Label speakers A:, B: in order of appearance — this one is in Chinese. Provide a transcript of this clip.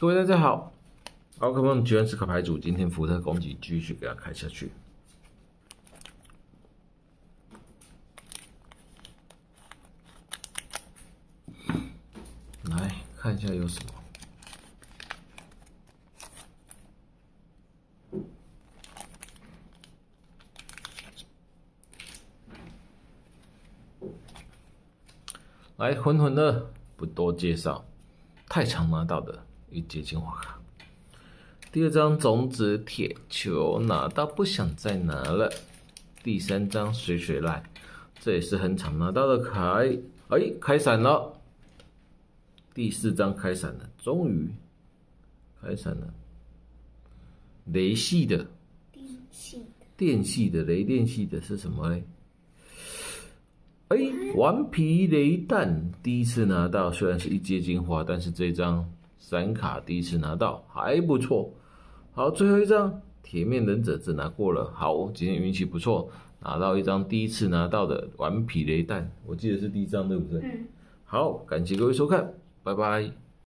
A: 各位大家好，奥克梦居然是卡牌组，今天福特攻击继续给他开下去。来看一下有什么。来，混混的不多介绍，太常拿到的一阶精华卡。第二张种子铁球拿到不想再拿了。第三张水水赖，这也是很常拿到的卡。哎，开闪了。第四张开闪了，终于开闪了。雷系的，
B: 电系的，
A: 电系的，雷电系的是什么嘞？哎，顽皮雷弹第一次拿到，虽然是一阶精华，但是这张闪卡第一次拿到还不错。好，最后一张铁面忍者只拿过了。好，今天运气不错，拿到一张第一次拿到的顽皮雷弹，我记得是第一张对不对？
B: 嗯。
A: 好，感谢各位收看，拜拜。